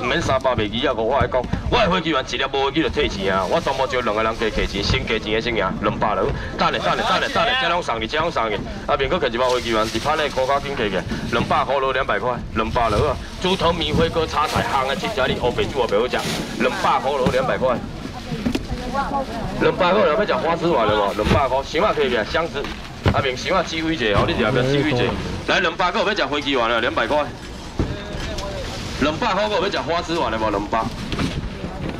唔免三百卖二啊五，我来讲，我的飞机员一粒无飞机就退钱啊！我全部招两个人加加钱，先加钱的先赢，两百了。等下等下等下等下，这拢送你，这拢送你。啊，边个开一包飞机员，一拍咧高价金起嘅，两百块落两百块，两百了啊！猪头米花哥炒菜，香的七家里，乌白煮也袂好食，两百块落两百块。两百块要食花枝丸了无？两百块，箱仔摕起来，箱子。啊，明箱仔指挥者，哦，你后边指挥者。来，两百块要食飞机丸了，两百块。两百块个要食花枝丸的无？两百。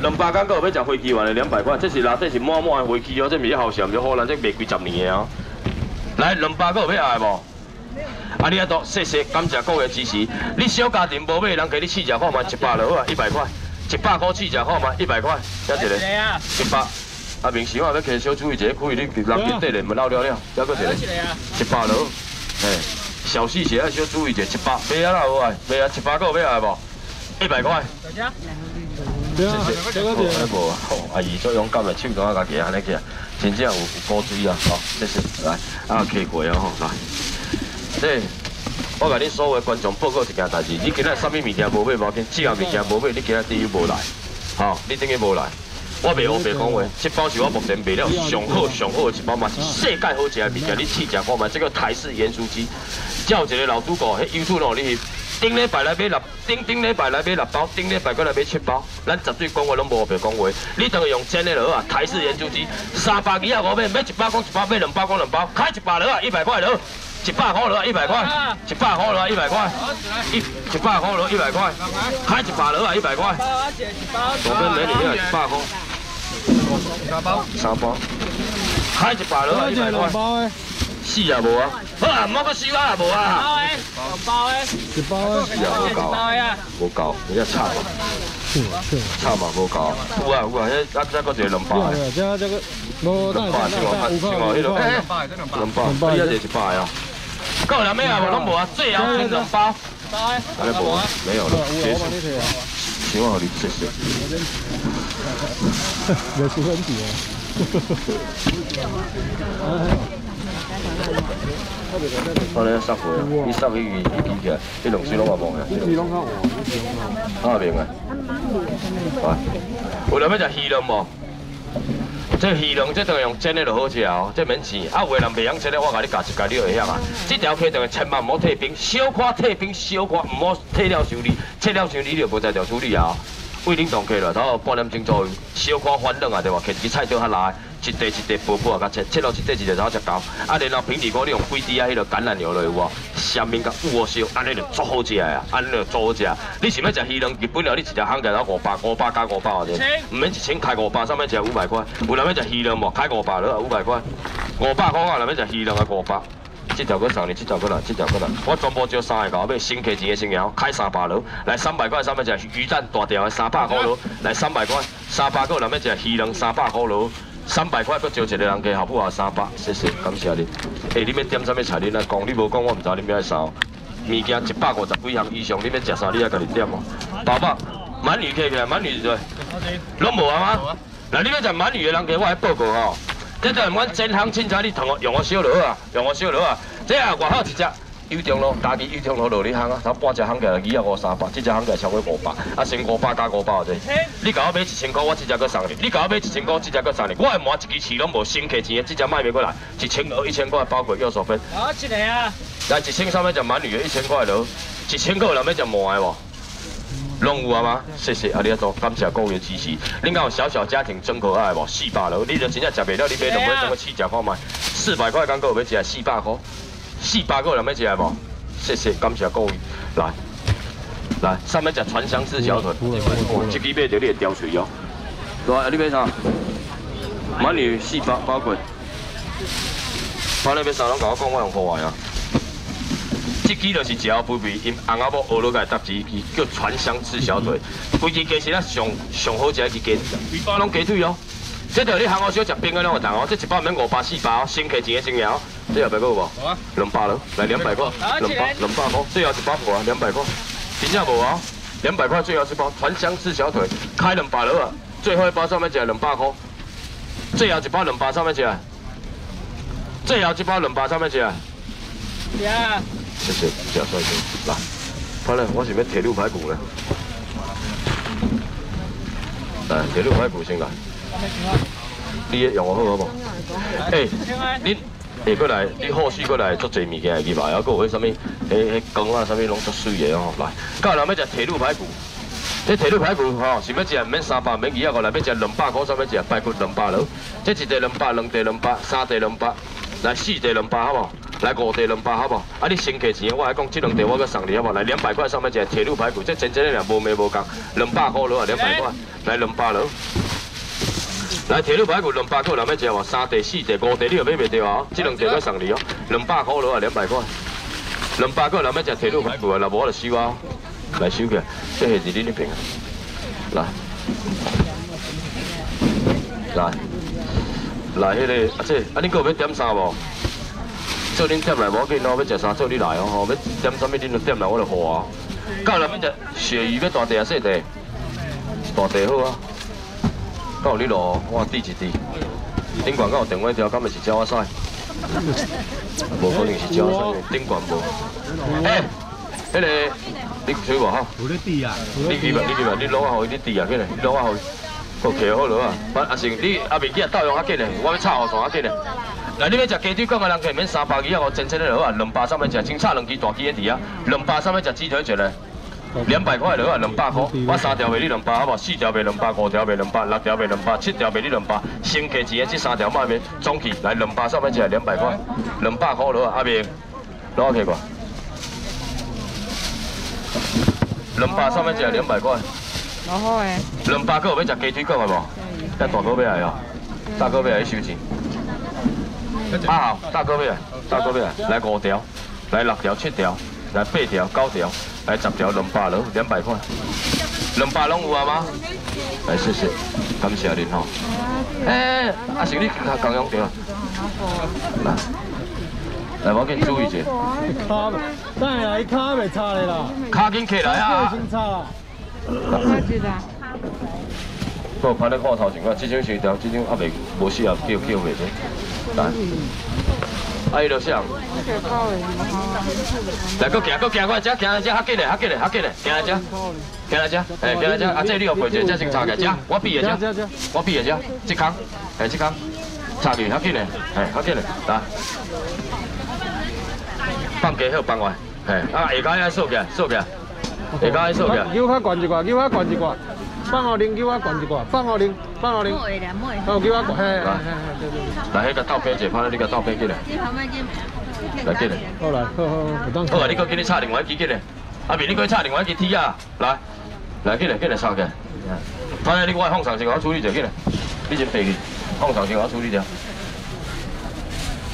两百刚个要食飞机丸的两百块，这是啦，这是满满的飞机哦，这唔是好笑，唔是好难，这卖几十年的哦。来，两百个要爱无？啊，你阿多谢谢，感谢各位支持。你小家庭无买，人给你试食看嘛，一百了啊，一百块，一百块试食看嘛，一百块，要一个，一百。啊，平时我要开小注意者，可以你人面对人们闹了了，要个一个，一百了，嘿，小细节要小注意者，一百，买啊啦有啊，买啊，一百个要爱无？一百块。谢谢，好，阿姨最勇敢的，手动啊家己安尼去，真正有有高追啊，好，谢谢，来，啊开过啊吼，来，这我甲你所有观众报告一件代志，你今日啥物物件无买无紧，只要物件无买，你今日第一无来，好，你等于无来，我袂乌白讲话，这包是我目前卖了上好上好的一包嘛，是世界好食的物件，你试食看嘛，这个台式盐酥鸡，叫一个老主顾，迄 YouTube 咯，你。顶礼拜来买六，顶顶礼拜来买六包，顶礼拜过来买七包，咱绝对讲话拢无白讲话。你等于用真的落啊，台式研究机，三百二啊五买，买一包讲一包，买两包讲两包，开一百落啊，一百块落，一百块落啊，一百块，一百块落啊，一百块，一一百块落一百块，开一百落啊，一百块。左边美女啊，一百块。三包。三包。开一百落啊，一百块。四也无啊，好啊，莫个四包也无啊。包诶，包诶，一包诶，四也无够，无够，你要差嘛？差嘛，无够。有啊有啊，迄啊再搁一个两包诶。这这个两包，另外另外迄个，两包，两包，你一包啊。够了没啊？无拢无啊，最后剩两包。包诶，无，没有了，结束。希望你谢谢。没出问题啊。我咧杀过啊！你杀起鱼，鱼起来，你龙水拢话望呀？鱼拢较黄，啊明啊！啊，有人要食鱼龙无？这鱼龙这等于用蒸的就好食哦，这免钱。啊，有个人袂晓蒸的，我甲你教一教，你会晓啊。这条客等千万唔好退冰，小可退冰，小可唔好退了修理，退了修理就无在条处理啊。为恁同客了，然后半点钟左右，小可翻冷啊，对吧？客只菜都较来。一地一地薄薄啊，甲切切落一地一地，然后食到。啊，然后平底锅你用几滴啊？迄个橄榄油落有无？下面甲乌烧，安尼就足好食啊！安尼就足好食。你想要食鱼卵，日本料你一条行价要五百，五百加五百啊！啫，唔免一千开五百，上面食五百块。有人要食鱼卵无？开五百了，五百块。五百块啊！人要食鱼卵啊，五百。这条过上，你这条过来，这条过来。我全部招三个搞，要新客钱的新苗，开三百了。来三百块，上面食鱼蛋大条的三百块了。来三百块，三百个人要食鱼卵三百块了。三百块，搁招一个人家，好不好？三百，谢谢，感谢你。哎，你要点什么菜？你来讲，你无讲，我唔知你要啥。物件一百五十几项以上，你要食啥？你也家己点哦。爸爸，满女客起来，满女对。拢无啊吗？来，你要食满女的人家，我来报告吼。这阵阮真行凊彩，你同我用我小罗啊，用我小罗啊。这啊，外好一只。有中路，家己有中路落你行啊，差半只行价二啊五三百，这只行价超过五百，啊先五百加五百者。你甲我买一千块，我这只搁送你；你甲我买一千块，这只搁送你。我还满一支钱拢无新客钱的，这只卖袂过来，一千二一千块包括右手分。好，一个啊。来一千三百只满女的，一千块咯。一千块有人要只毛的无？拢有啊吗？谢谢啊，你阿多感谢各位支持。恁敢有小小家庭真可爱无？四百了，你就真正食袂了，你买两买怎么试食看卖？四百块敢够要食四百块？四百个人要食无？谢谢，感谢各位。来，来，上面只传香式小腿，这支买着你会掉水哦。来，你买啥？满女四百包括。把那边啥拢甲我讲，我用破坏啊。这支就是只要肥肥，因红阿婆学落来搭一支叫传香式小腿，规支鸡是咱上上好食一支鸡，一包拢鸡腿哦。这条你喊我小食冰的两个蛋哦，这一包免五百四百哦，新客钱的新苗，这后百个有无？好啊，两百了，来两百块，两百两百块，最后一包无啊，两百块，真正无啊，两百块最后一包，传香式小腿，开两百了啊，最后一包上面只两百块，最后一包两百上面只，最后一包两百上面只，呀，谢谢，谢帅哥，来，快来，我是要铁路排骨呢。来，铁路排骨先来。你用我好好不？哎，你下过来，你后续过来做济物件去吧，还佫有迄什么，迄迄羹啊，什么拢足水的哦。来，到人要食铁路排骨，这铁路排骨吼，是要食免三百，免二百五来，要食两百块，怎要食排骨两百了？这一地两百，两地两百，三地两百，来四地两百，好不？来五地两百，好不好？啊，你先客钱，我来讲，这两地我搁送你，好不好？来两百块，上面食铁路排骨，这真正的无味无讲，两百块了啊，两百块，来两百了。来铁路排骨两百块，人要食无？三地、四地、五地，你又买袂着啊？这两地我送你哦，两百块了啊，两百块。两百块人要食铁路排骨啊，那无我就收啊，来收起，这是你那边啊，来，来，来，迄个啊这啊，你搁要点啥无？做恁点来无要紧咯，要食啥做你来哦吼，要点啥物恁就点来，我就好啊。到人要食鳕鱼，要大地啊细地？大地好啊。到你路，我滴一滴。顶管有电话条，敢咪是鸟仔屎？无可能是鸟仔屎，顶管无。哎，迄个你吹无哈？有咧滴啊！你去吧，你去吧，你攞下去，你滴啊，起来，你攞下去。个企好了啊！不阿成，你阿明今日到用较紧嘞，我要炒河上较紧嘞。来，你要食鸡腿讲的人，可以免三百二啊，我真正的好啊，两百三要食，清炒两支大鸡的啊，两百三要食鸡腿一个。两百块了啊，两百块，我三条卖你两百，好不？四条卖两百，五条卖两百，六条卖两百，七条卖你两百。先客钱的这三条卖面总起来两百，上面只两百块，两百块了啊，阿明，攞起过。两百上面只两百块。好好诶。两百个要食鸡腿骨系无？带大哥要来哦，大哥要来收钱。啊好，大哥要来，大哥要来，来五条，来六条，七条。来八条、九条，来十条，两百了，两百块，两百拢有啊吗？来谢谢，感谢您吼。哎，阿是你刚刚用掉。来，来我给你注意一下。卡，等下伊卡袂差你啦。卡紧起来啊！先差。卡几啦？我拍咧看头前，我这种是条，这种还袂无适合叫叫袂着。来。啊，伊着啥，来，搁行，搁行，我这，行来这，较紧嘞，较紧嘞，较紧嘞，行来这，行来这，哎，行来这，啊，这你要背者，这先插起，这，我比的这，我比的这，这空，哎，即空，插去，较紧嘞，哎，较紧嘞，来，放低好放完，哎，啊，下骹要收起来，收起来，下骹要收起来，叫较悬一挂，叫较悬一挂。放好零，叫我灌一挂。放好零，放好零。好，叫我灌。来，来，那个倒杯子，放在那个倒杯进来。来进来。好来，好好好。好啊，你搁给你插另外一支进来。阿明，你搁插另外一支铁啊。来，来进来，进来插个。放在你我放上先，我处理就进来。你先备去，放上先，我处理掉。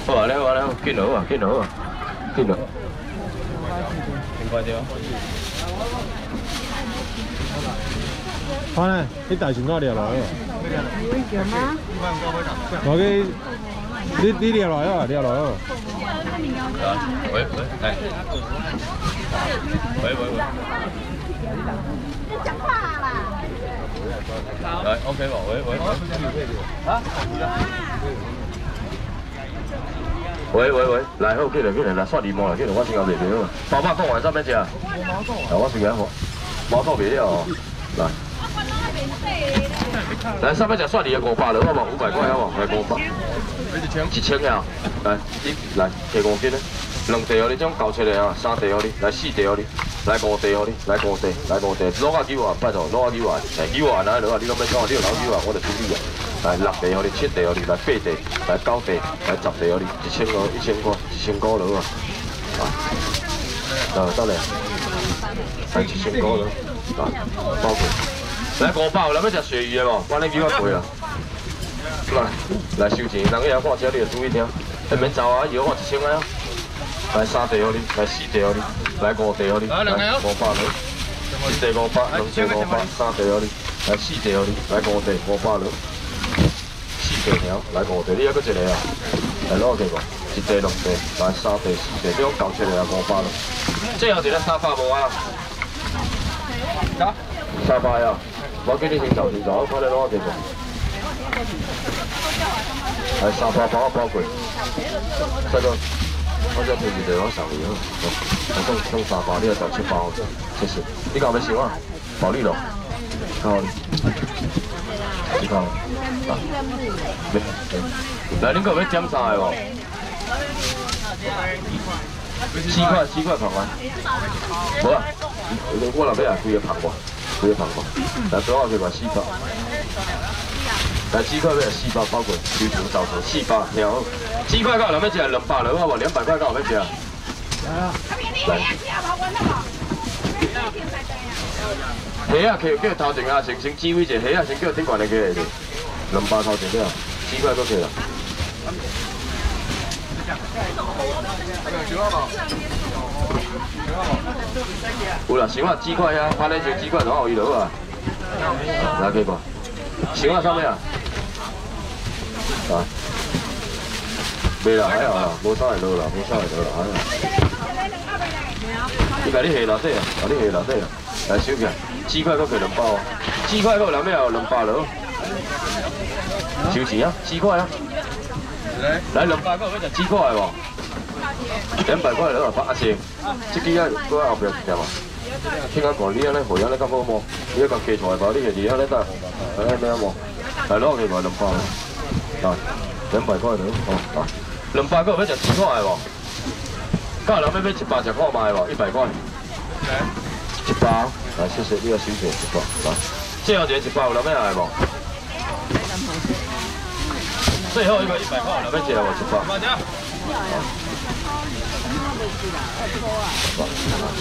好啊，来好啊，来好，进来好啊，进来好啊，进来。挺快的。好嘞，你大船哪里来哦？我给，你你聊来哦，聊来哦。喂喂，哎。喂喂喂。你讲话啦。来，OK 吧？喂喂。啊？喂喂喂，来好，进来进来来，刷礼物啦，进来我先搞袂了。包包讲完啥物事啊？来，我先讲好，包包袂了哦，来。来，上面只算你的五百了，好不？五百块，好不？来五百，一千，一千呀！来，你来提五斤呢？两地哦，你种交出来啊！三地哦，你来四地哦，你来五地哦，你来五地，来五地，攞下几万，拜托，攞下几万，哎，几万啊！你话你拢要讲，你有攞几万，我就处理啊！来六地哦，你七地哦，你来八地，来九地，来十地哦，你一千哦，一千块，一千块了啊！啊，得嚟，来一千块了，啊，包括。来五百，来要食鳕鱼的无？我你叫我贵啊！来，来收钱，人家看车你要注意听，下免走啊！以后看一千个啊！来三地哦你，来四地哦你，来五地哦你，来五百了，一地五百，两地五百，三地哦你，来四地哦你，来五地五百了，四地条，来五地，你还搁一个啊？来攞几个？一地两地，来三地四地，你讲搞出来啊五百了，最后一个三百无啊？三百啊！我给你先走先走，快点攞几个。系三百包包柜，再个，我再推你哋攞十二咯。我送送三百，呢个就七包，谢谢。你搞咩事啊？保利咯，好。几块？来，恁个要点啥的无？四块，四块盘啊！无啊，我老尾啊，规个盘过，规个盘过。来，最后去买四块。来，鸡块要四包包括水煮豆腐，四包听好。四块够，两要吃两百了，好无？两百块够要吃。来。虾啊，叫叫头前啊，先先指挥者，虾啊先叫顶悬的叫下去，两百头前了，四块都可以了。有啦，想啊，几块呀？拍那就几块，然后伊就好啊。来，可以不？想啊，上面啊。啊。没啦，还好啦，无啥会落啦，无啥会落啦，还好。你把你下老底啊，把你下老底啊，来收起来，四块够给两包啊，四块够两尾有两包了。收钱啊，四块啊。来来两百块要食四块无？两百块了，八千。这几啊，搁后边一条嘛。听我讲，你安尼回安尼咁好无？你一个计出来吧，你下底安尼得，安尼咩无？来攞去买两包。啊，两百块了，哦，两百块要食四块无？够人要买一百只看卖无？一百块。一包，来谢谢，你个小姐一包，来。最后一个一包有人要来无？最后一个一百块，两百只我一包。好。